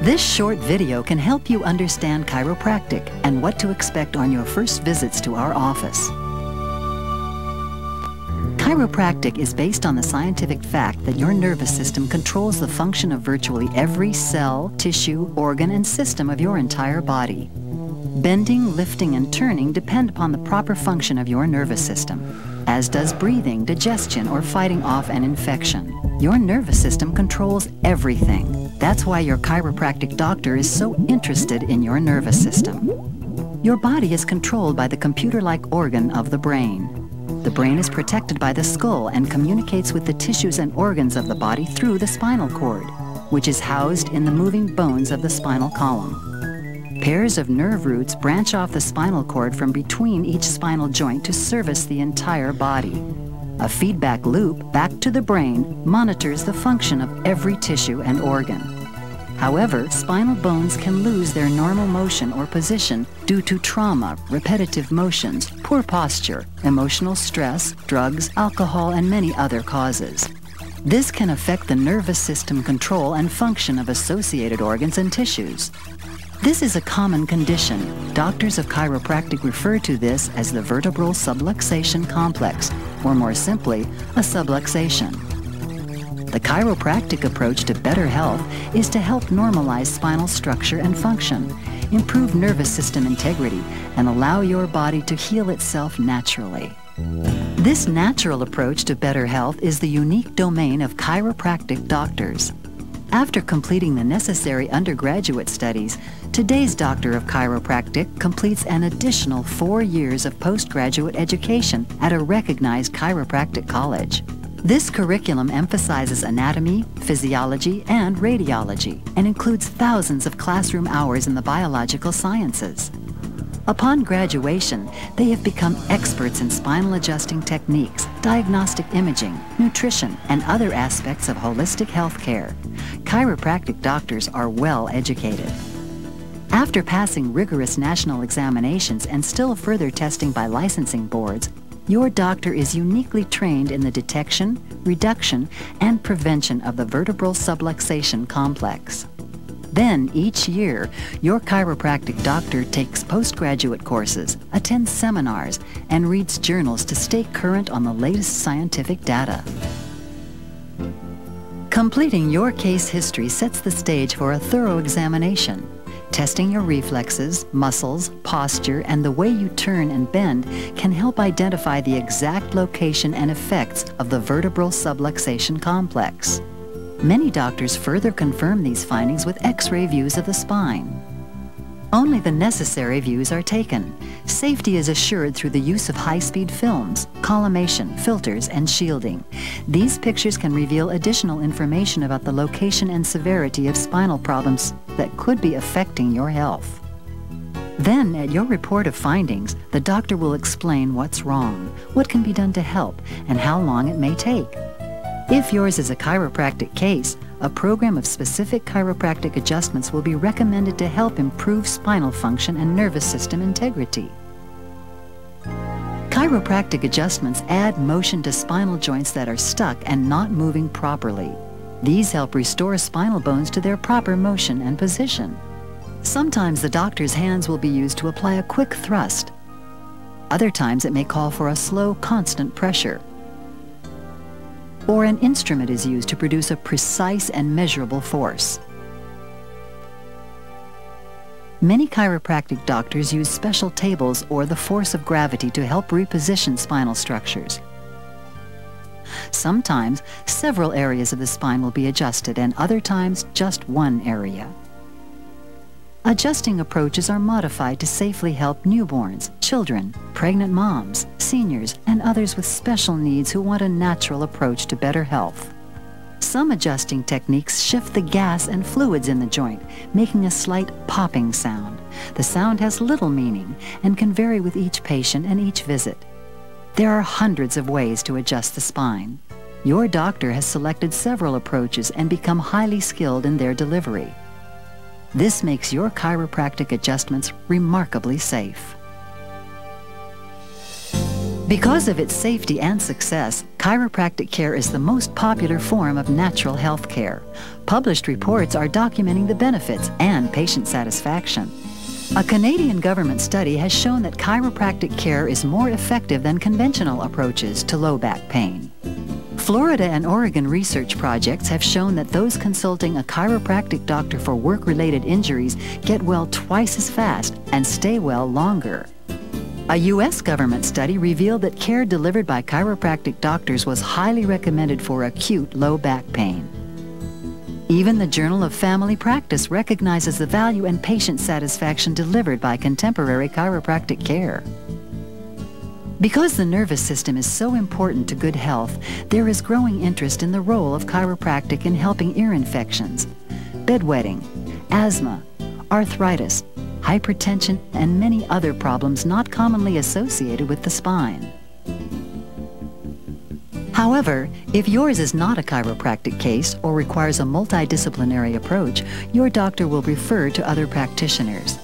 This short video can help you understand chiropractic and what to expect on your first visits to our office. Chiropractic is based on the scientific fact that your nervous system controls the function of virtually every cell, tissue, organ, and system of your entire body. Bending, lifting, and turning depend upon the proper function of your nervous system, as does breathing, digestion, or fighting off an infection. Your nervous system controls everything. That's why your chiropractic doctor is so interested in your nervous system. Your body is controlled by the computer-like organ of the brain. The brain is protected by the skull and communicates with the tissues and organs of the body through the spinal cord, which is housed in the moving bones of the spinal column. Pairs of nerve roots branch off the spinal cord from between each spinal joint to service the entire body. A feedback loop back to the brain monitors the function of every tissue and organ. However, spinal bones can lose their normal motion or position due to trauma, repetitive motions, poor posture, emotional stress, drugs, alcohol, and many other causes. This can affect the nervous system control and function of associated organs and tissues. This is a common condition. Doctors of chiropractic refer to this as the vertebral subluxation complex, or more simply, a subluxation. The chiropractic approach to better health is to help normalize spinal structure and function, improve nervous system integrity, and allow your body to heal itself naturally. This natural approach to better health is the unique domain of chiropractic doctors. After completing the necessary undergraduate studies, today's doctor of chiropractic completes an additional four years of postgraduate education at a recognized chiropractic college. This curriculum emphasizes anatomy, physiology, and radiology, and includes thousands of classroom hours in the biological sciences. Upon graduation, they have become experts in spinal adjusting techniques, diagnostic imaging, nutrition, and other aspects of holistic health care. Chiropractic doctors are well educated. After passing rigorous national examinations and still further testing by licensing boards, your doctor is uniquely trained in the detection, reduction, and prevention of the vertebral subluxation complex. Then, each year, your chiropractic doctor takes postgraduate courses, attends seminars, and reads journals to stay current on the latest scientific data. Completing your case history sets the stage for a thorough examination. Testing your reflexes, muscles, posture, and the way you turn and bend can help identify the exact location and effects of the vertebral subluxation complex. Many doctors further confirm these findings with x-ray views of the spine. Only the necessary views are taken. Safety is assured through the use of high-speed films, collimation, filters, and shielding. These pictures can reveal additional information about the location and severity of spinal problems that could be affecting your health. Then, at your report of findings, the doctor will explain what's wrong, what can be done to help, and how long it may take. If yours is a chiropractic case, a program of specific chiropractic adjustments will be recommended to help improve spinal function and nervous system integrity. Chiropractic adjustments add motion to spinal joints that are stuck and not moving properly. These help restore spinal bones to their proper motion and position. Sometimes the doctor's hands will be used to apply a quick thrust. Other times it may call for a slow, constant pressure or an instrument is used to produce a precise and measurable force. Many chiropractic doctors use special tables or the force of gravity to help reposition spinal structures. Sometimes several areas of the spine will be adjusted and other times just one area. Adjusting approaches are modified to safely help newborns, children, pregnant moms, seniors, and others with special needs who want a natural approach to better health. Some adjusting techniques shift the gas and fluids in the joint, making a slight popping sound. The sound has little meaning and can vary with each patient and each visit. There are hundreds of ways to adjust the spine. Your doctor has selected several approaches and become highly skilled in their delivery. This makes your chiropractic adjustments remarkably safe. Because of its safety and success, chiropractic care is the most popular form of natural health care. Published reports are documenting the benefits and patient satisfaction. A Canadian government study has shown that chiropractic care is more effective than conventional approaches to low back pain. Florida and Oregon research projects have shown that those consulting a chiropractic doctor for work-related injuries get well twice as fast and stay well longer. A U.S. government study revealed that care delivered by chiropractic doctors was highly recommended for acute low back pain. Even the Journal of Family Practice recognizes the value and patient satisfaction delivered by contemporary chiropractic care. Because the nervous system is so important to good health, there is growing interest in the role of chiropractic in helping ear infections, bedwetting, asthma, arthritis, hypertension, and many other problems not commonly associated with the spine. However, if yours is not a chiropractic case or requires a multidisciplinary approach, your doctor will refer to other practitioners.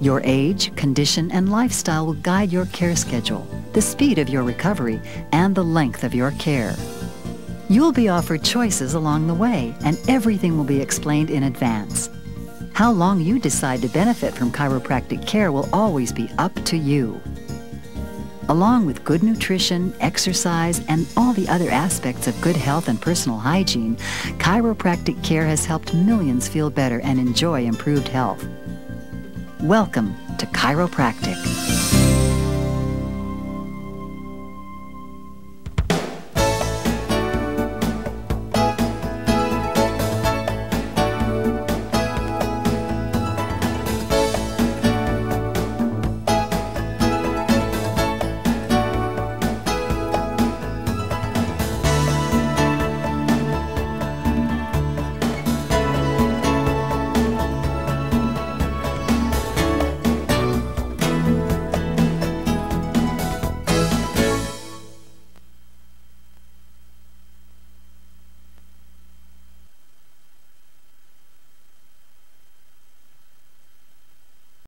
Your age, condition, and lifestyle will guide your care schedule, the speed of your recovery, and the length of your care. You'll be offered choices along the way, and everything will be explained in advance. How long you decide to benefit from chiropractic care will always be up to you. Along with good nutrition, exercise, and all the other aspects of good health and personal hygiene, chiropractic care has helped millions feel better and enjoy improved health. Welcome to chiropractic.